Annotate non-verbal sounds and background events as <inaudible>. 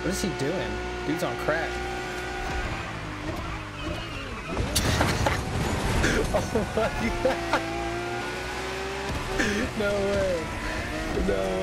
What is he doing? Dude's on crack. <laughs> oh my god! <laughs> No way! No way!